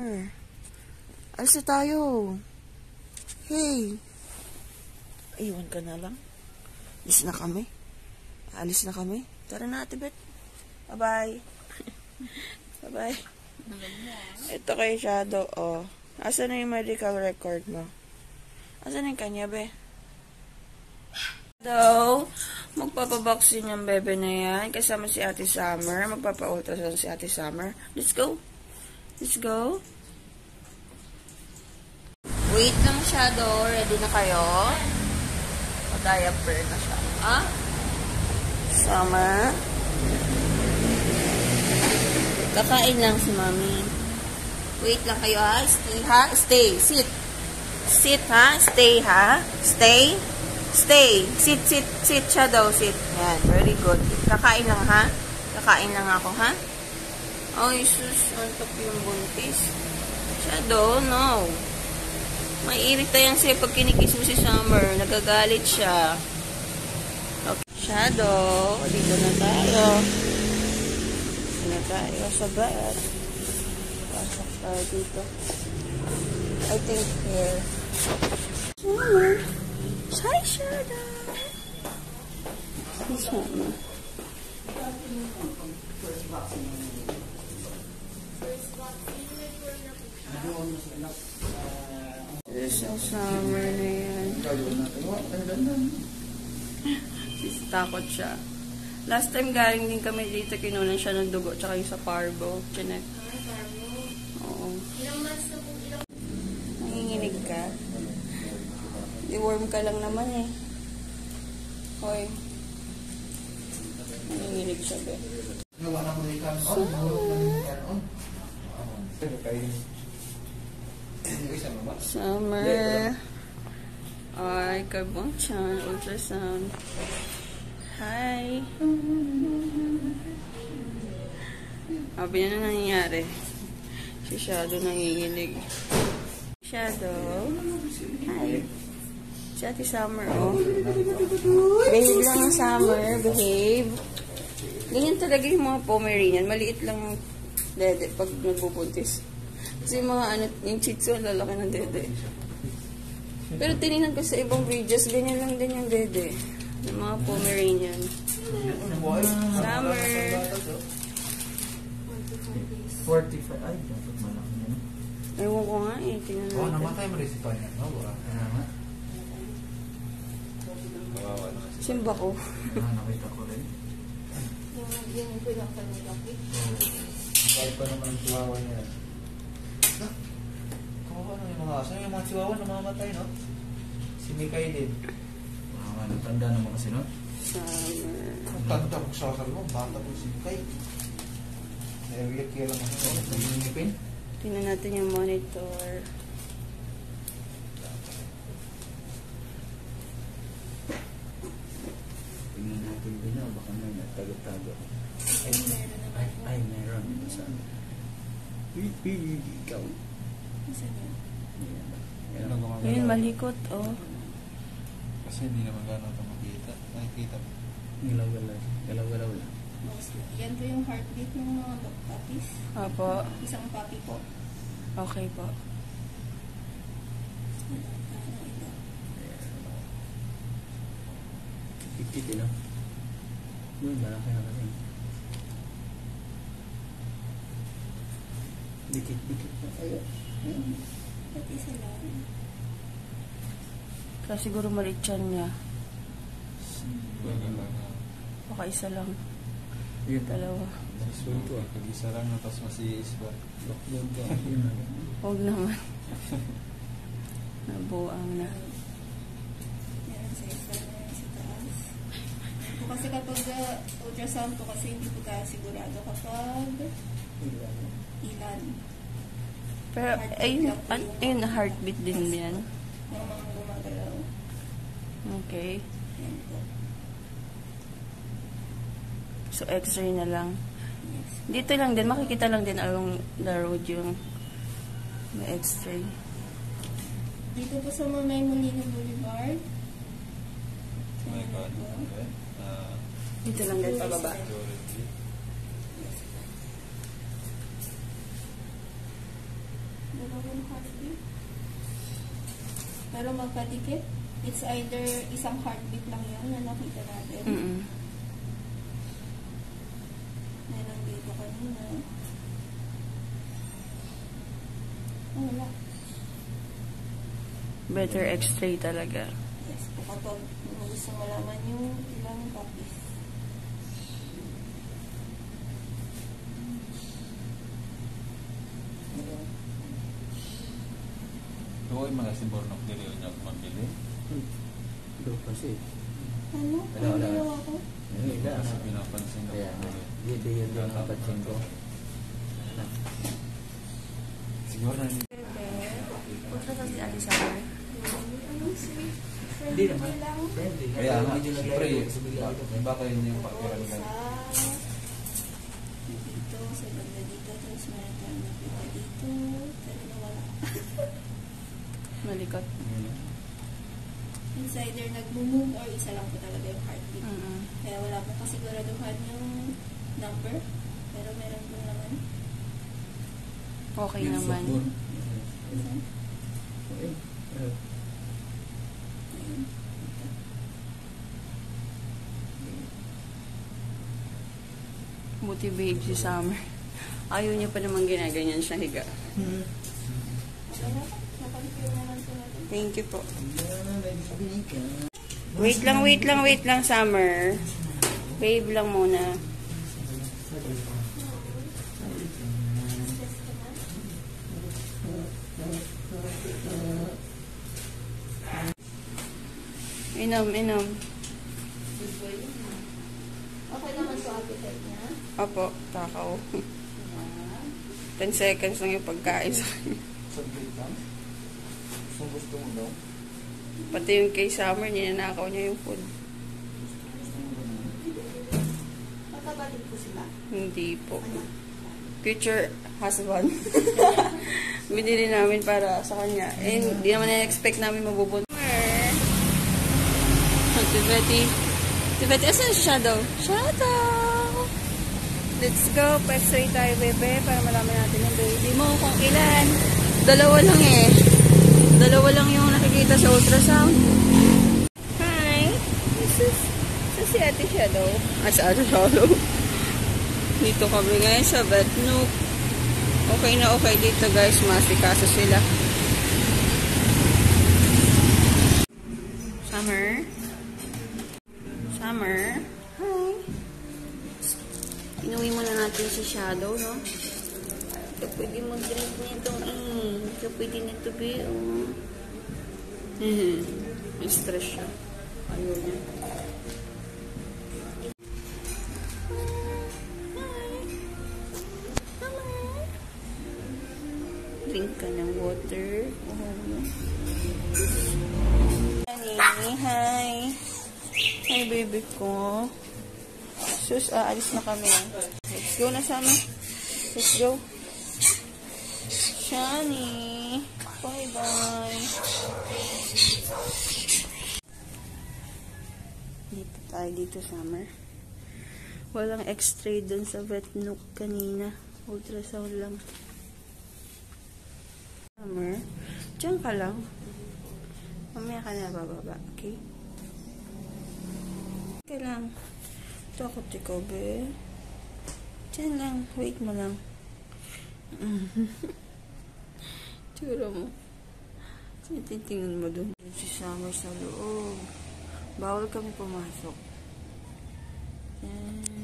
Er, Alis na tayo. Hey. Iwan ka na lang. Alis na kami. Alis na kami. Tara na, Ate. Bye-bye. Bye-bye. Ito kay Shadow, oh. Asan na yung medical record mo? Asan na yung kanya, be? Shadow, magpapabaksin yung bebe na yan. Kasama si Ate Summer. Magpapa-ultrasound si Ate Summer. Let's go. Let's go. Wait lang, Shadow. Ready na kayo? O-diaper na siya. Ah? Summer? Kakain lang si Mami. Wait lang kayo, ha? Stay, ha? Stay. Sit. Sit, ha? Stay, ha? Stay. Stay. Sit, sit, sit, Shadow. Sit. Yan. Very good. Kakain lang, ha? Kakain lang ako, ha? Ay, sus. Antok yung buntis. Shadow, no. May irita yan siya pag kinikis mo si Summer. Nagagalit siya. Okay. Shadow. Dito na tayo. Dito na tayo sa bed. Pasok tayo dito. I think here. Summer. Hi, Shadow. Si Summer. This is summer na yan. Takot siya. Last time galing din kami dito, kinunan siya ng dugo, tsaka yung sa parbo. Chinek. Oo. Nanginginig ka? Di-worm ka lang naman eh. Hoy. Nanginginig siya, be. Summer. Ay, kabong chan. Ultrasound. Hi. Sabi niya na nangyayari. Si Shadow nanginginig. Shadow. Hi. Si Ate Summer, oh. Behave lang ang Summer. Behave. Ganyan talaga yung mga Pomeranian. Maliit lang ang dede pag nagbubuntis. Kasi yung mga ano, yung chitsu, ang lalaki ng dede. Pero tinignan ko sa ibang videos, ganyan lang din yung dede. Ng mga Pomeranian. Summer. 45. Ay, dapat malaki yan. Ewan ko nga eh. Tingnan Oo, natin. namatay mo rin si Tonya. No, wala. Nga. Simba ko. Ah, nakita ko rin. Kahit pa naman ang chihuahua niya. Ah, Kawawa na yung mga aso. Yung mga chihuahua namamatay, no? Si Mikay din. Mga natanda naman kasi, no? Summer. Ang tanda ko sa kasal mo, bata ko si Mikay. Naiyak kaya lang ako. Tingnan natin yung monitor. Tingnan natin din na, baka may nagtago-tago. Ay, ay, ay, meron. Saan? Pipi, ikaw. Yan ang gumagalaw. Ayun, malikot, oh. Kasi hindi naman gano'n ito makita. Nakikita. Galaw-galaw. Galaw-galaw lang. Yan po yung heartbeat ng mga dog puppies. Apo. Isang puppy po. Okay po. Tikit, eh, no? Yun, malaki na kasi. Dikit, dikit. Ayun. Ayun. Pati sa lang. Kaya siguro maliit yan niya. Baka isa lang. Yun. Dalawa. Ko ah. Pag-isa lang na tapos masiis ba? Lockdown ka. Yun na. Huwag naman. Nabuang na. Yan sa isa na sa taas. Kasi kapag uh, ultrasound po kasi hindi po tayo sigurado kapag ilan. Pero, ayun, an, ayun, heartbeat din yan. Yung mga gumagalaw. Okay. Yan po. So, x-ray na lang. Yes. Dito lang din, makikita lang din along the road yung may x-ray. Dito po sa Mamay Molino Boulevard. My God. Okay. Ah, Dito lang din pababa. security. Yung heartbeat. Pero magkadikit, it's either isang heartbeat lang yun na nakita natin. Mm-mm. Meron dito kanina. Oh, wala. Better x-ray talaga. Yes, kapag gusto malaman yung ilang copies. Ay mga sibornok dili yun yung mabili. Ito kasi. Ano? Wala, wala. ginawa ko? Ayun, ila. Kasi pinapansin ko. Kaya, hindi yun yung napansin ko. Siguro na hindi. Punta sa si. Anong sweet? Hindi naman. Kaya nga, siyempre, ito. baka yun yung pakiramdam. Dito, sa banda dito. Tapos meron tayong nakita dito. Pero nawala. Malikot. It's either nag-move or isa lang po talaga yung heartbeat. Mm-mm. Kaya wala po kasiguraduhan yung number. Pero meron po naman. Okay naman. Isa. Okay. Ayun. Buti babe si Summer. Ayaw niya pa naman ginaganyan siya higa. Hmm. Okay na po. Thank you po. Wait lang, wait lang, wait lang, Summer. Babe lang muna. Inom, inom. Okay naman po appetite niya. Opo, takaw. Yan. 10 seconds lang yung pagkain sa kanya. Lang. Gusto mo daw. Pati yung kay Summer, ninanakaw niya yung food. Magkapatid po sila. Hindi po. Future husband. Binili namin para sa kanya. Eh, hindi naman na-expect namin mabubunta. Si Betty. Si Betty, asan si Shadow? Shadow! Let's go. Pa-x-ray tayo, bebe, para malaman natin yung baby mo kung ilan. Dalawa lang eh. Dalawa lang yung nakikita sa ultrasound. Hi! This is, this is Ate Shadow. Ah, si Ate Shadow. Dito kami ngayon sa vet nook. Okay na okay dito guys. Masikaso sila. Summer. Summer. Hi. Inuwi muna natin si Shadow, no? Ito pwede mag-drink nito eh. Ito pwede nito be, oh. Hmm. Stress siya. Ayaw niya. Drink ka ng water. Oh, Honey, hi. Hi, baby ko. Sus, aalis na kami. Let's go na sana. Let's go. Shani. Bye-bye. Dito tayo dito, Summer. Walang x-ray dun sa vet nook kanina. Ultrasound lang. Summer, dyan ka lang. Mamaya ka na bababa, okay? Okay lang. Takot ikaw, be. Diyan lang. Wait mo lang. Tsura mo. Tinitingnan mo dun. Si Summer sa loob. Bawal kami pumasok. Yan.